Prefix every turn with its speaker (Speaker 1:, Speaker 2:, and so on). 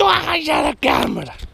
Speaker 1: estou a arranjar a câmara.